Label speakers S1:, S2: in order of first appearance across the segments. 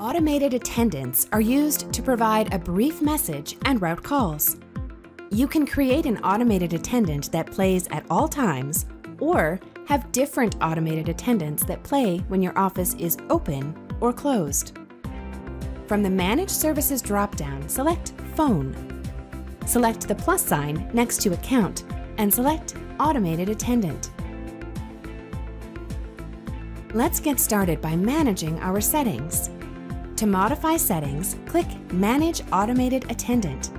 S1: Automated attendants are used to provide a brief message and route calls. You can create an automated attendant that plays at all times or have different automated attendants that play when your office is open or closed. From the Manage Services dropdown, select Phone. Select the plus sign next to Account and select Automated Attendant. Let's get started by managing our settings. To modify settings, click Manage Automated Attendant.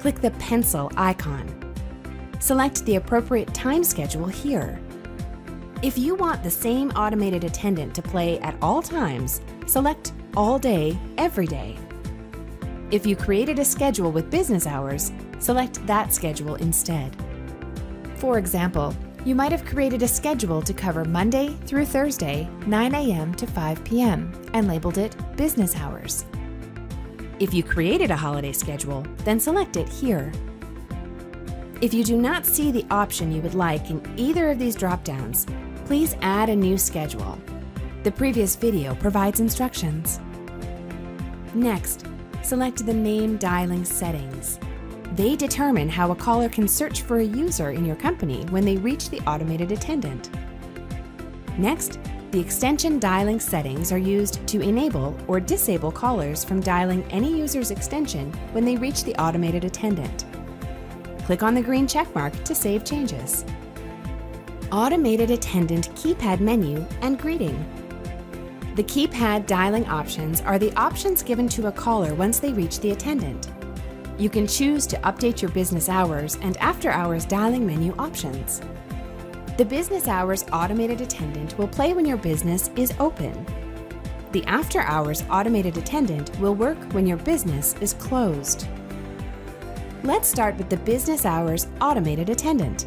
S1: Click the pencil icon. Select the appropriate time schedule here. If you want the same automated attendant to play at all times, select All Day, Every Day. If you created a schedule with business hours, select that schedule instead. For example, you might have created a schedule to cover Monday through Thursday, 9 a.m. to 5 p.m., and labeled it Business Hours. If you created a holiday schedule, then select it here. If you do not see the option you would like in either of these drop-downs, please add a new schedule. The previous video provides instructions. Next, select the name dialing settings. They determine how a caller can search for a user in your company when they reach the automated attendant. Next, the extension dialing settings are used to enable or disable callers from dialing any user's extension when they reach the automated attendant. Click on the green checkmark to save changes. Automated Attendant Keypad Menu and Greeting. The keypad dialing options are the options given to a caller once they reach the attendant. You can choose to update your business hours and after hours dialing menu options. The business hours automated attendant will play when your business is open. The after hours automated attendant will work when your business is closed. Let's start with the business hours automated attendant.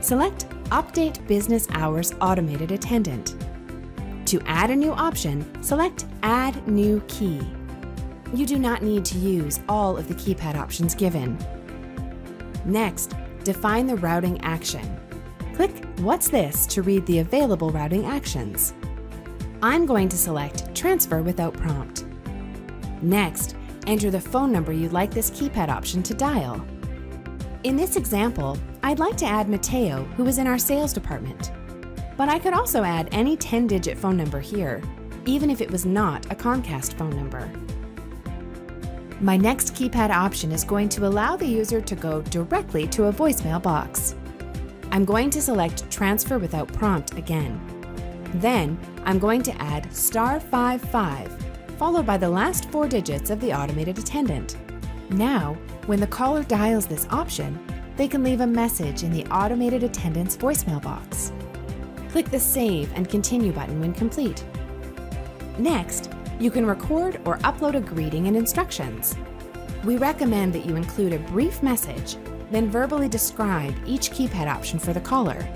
S1: Select Update Business Hours Automated Attendant. To add a new option, select Add New Key. You do not need to use all of the keypad options given. Next, define the routing action. Click What's This to read the available routing actions. I'm going to select Transfer without prompt. Next, enter the phone number you'd like this keypad option to dial. In this example, I'd like to add Mateo, who is in our sales department. But I could also add any 10-digit phone number here, even if it was not a Comcast phone number. My next keypad option is going to allow the user to go directly to a voicemail box. I'm going to select Transfer without prompt again. Then, I'm going to add star 55, followed by the last four digits of the automated attendant. Now, when the caller dials this option, they can leave a message in the automated attendant's voicemail box. Click the Save and Continue button when complete. Next, you can record or upload a greeting and instructions. We recommend that you include a brief message, then verbally describe each keypad option for the caller.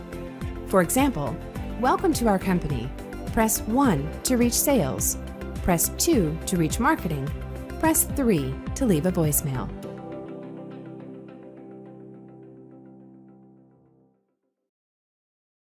S1: For example, Welcome to our company. Press 1 to reach sales. Press 2 to reach marketing. Press 3 to leave a voicemail.